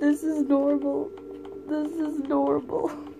This is normal. This is normal.